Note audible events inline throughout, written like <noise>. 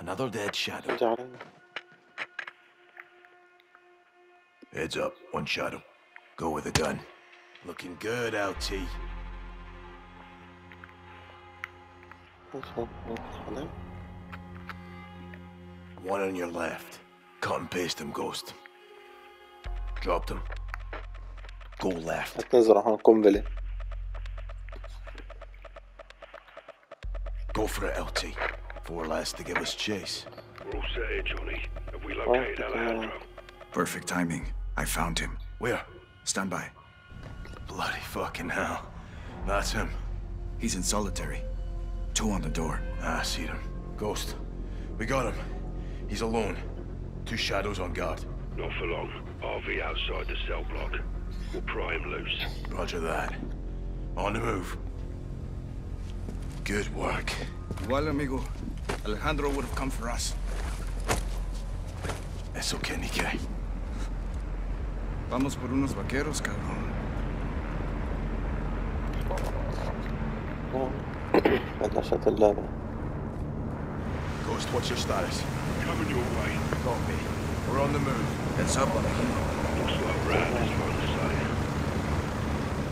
Another dead shadow. Darling. Heads up, one shadow. Go with a gun. Looking good, LT. One on your left. Cut and paste him, Ghost. Dropped him. Go left. Go for it, LT. Four last to give us chase. We're all set here, Johnny. Have we located Alejandro? Perfect timing. I found him. Where? Stand by. Bloody fucking hell. That's him. He's in solitary. Two on the door. Ah, I see him. Ghost. We got him. He's alone. Two shadows on guard. Not for long. RV outside the cell block. We'll pry him loose. Roger that. On the move. Good work. Igual, amigo. Alejandro would have come for us. Eso que ni qué. Vamos por unos vaqueros, cabrón. بلشت اللعبة Ghost, what's your status? Coming your way. Copy. We're on the move. Heads up, Alejandro. Looks like Rad is fun to say.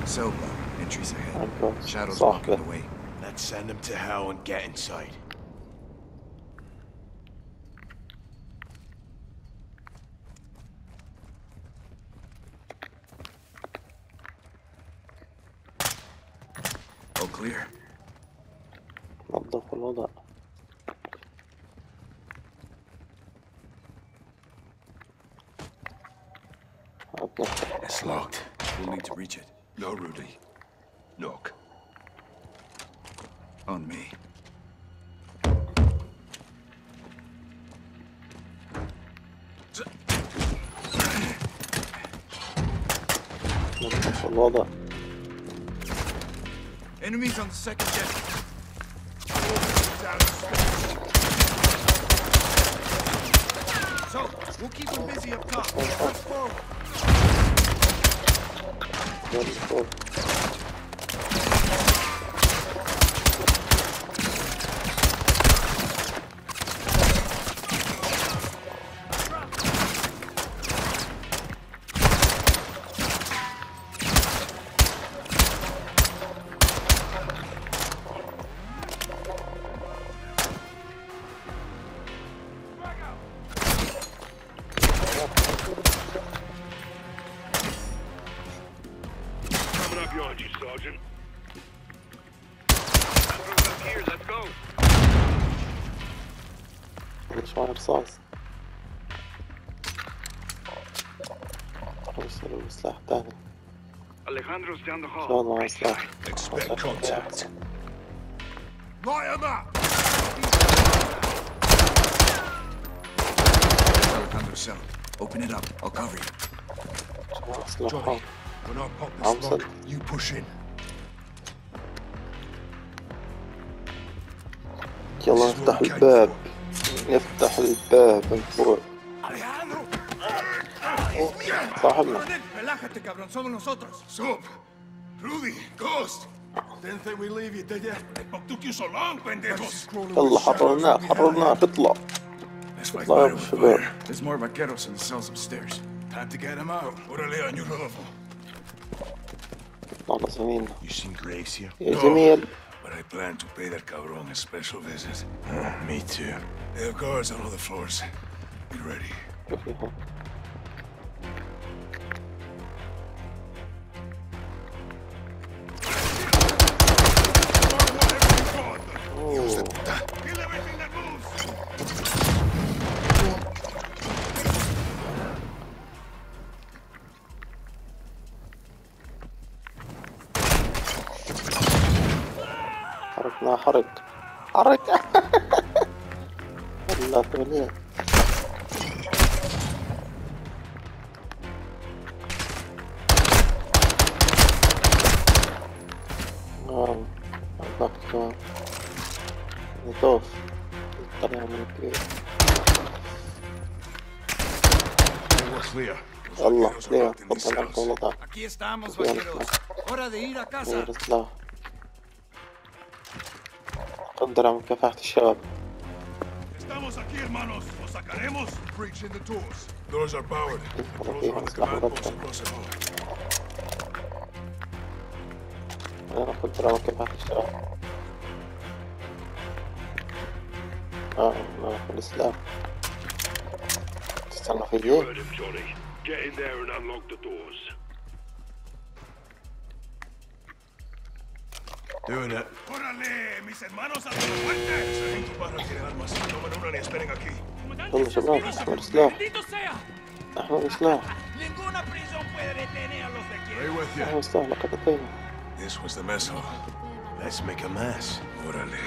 Cell block. Entries ahead. عندكم Shadows blocking صاحبة the way. Let's send him to hell and get inside. clear. نظف الوضع أتنفس It's locked. We'll need to reach it. No, Rudy. Knock. On me. نظف الوضع Enemies on the second jet. So, we'll keep them busy up top. Forward. behind you, Sergeant. Here, let's go. مش معي رصاص أرسلوا سلاح تاني Alejandro's down the hall. شلون معي سلاح Expect contact. Light 'em up! Alejandro cell. Open it up. I'll cover you. معي سلاح هون When I pop I'm this lock, set. you push in. يلا نفتح الباب. نفتح الباب من فوق. صاحبنا. يلا حررناك حررناك اطلع اطلع يا شباب. يا زميل I plan to pay that cabron a special visit. Oh, me too. They have guards on all the floors. Be ready. <laughs> حركنا حرك حرك والله ثمانية. نعم. أعتقد كمان نطوف الطريقة من كبير. الله ليه تفضل عنكم الوضع Aquí estamos, vaqueros. Hora de ir a casa. Fandrama é Partshop. Estamos aqui, hermanos. Os sacaremos. Breach in the doors. Doors are powered. Vamos lá. Vamos lá. encontrar o que Partshop. Ah, não, felicidade. Está na região. Get in there and unlock the doors. Doing it. mis hermanos, a ¿Dónde se va? Ninguna prisión puede detener a los de aquí. ¿Dónde está la? This was the mess hall. Let's make a mess. Órale.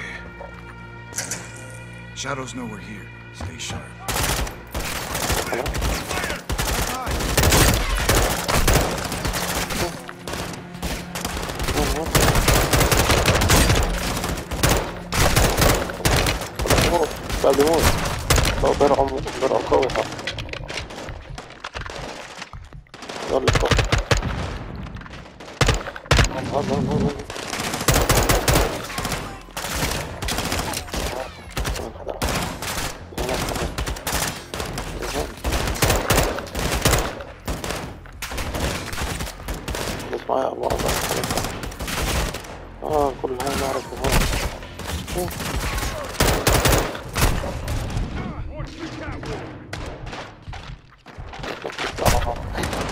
Shadows know we're here. Stay sharp. Hello? لا بيموت هو درعه درعه قوي حق يلا فوق هذا هذا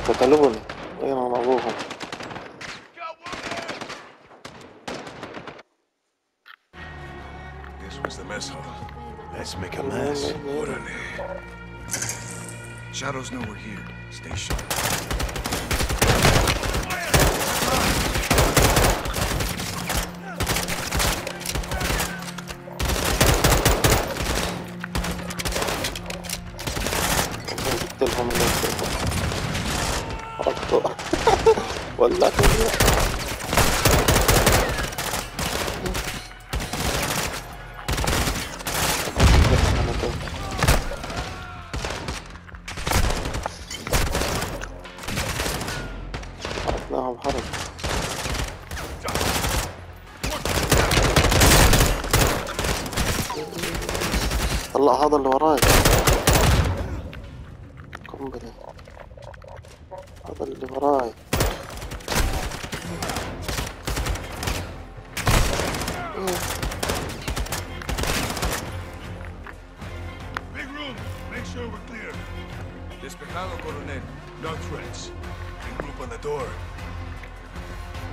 Να. This was the mess hall. Let's make a mess. Orderly. Shadows know we're here. Stay sharp. ولا كله حركناهم حرك طلع هذا اللي وراي. قنبلة هذا اللي وراي. Big room. Make sure we're clear. Despejado, coronel. No threats. Big group on the door.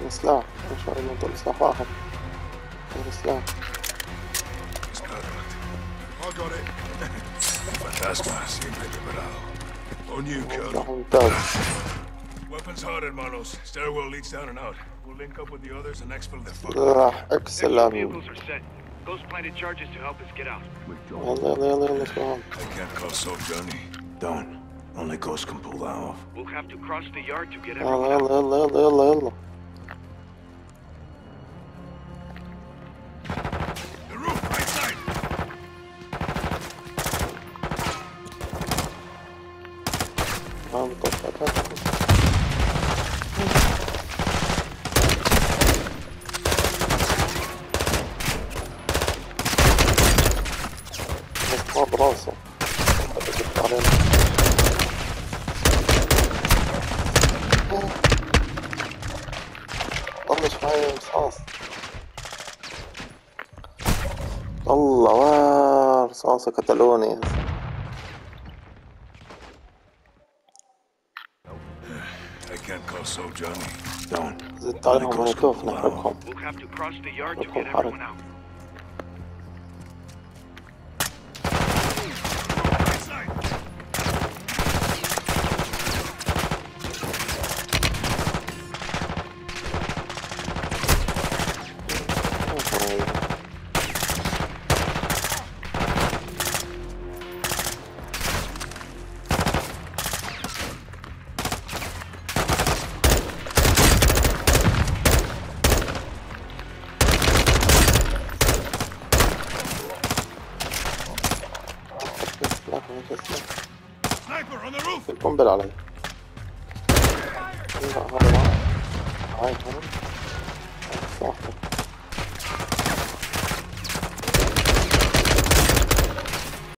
السلاح ان شاء الله نطلع سلاح واحد غير سلاح It's covered. I got it. Fantasma, siempre preparado. On you, سلاح Colonel. ممتاز Weapons hard, hermanos. Stairwell leads down and out. We'll link up with the others and expel fuck. Excellent. Vehicles are set. Ghost planted charges to help us get out. I can't call. Don't. Only ghosts can pull that off. We'll have to cross the yard to get out. yalla, out. Yalla yalla yalla yalla. Vamos, tocar. طلش معايا رصاص الله رصاصة قتلوني زدت عليهم مولوتوف نحرقهم نحرقهم حرب القنبلة عليا.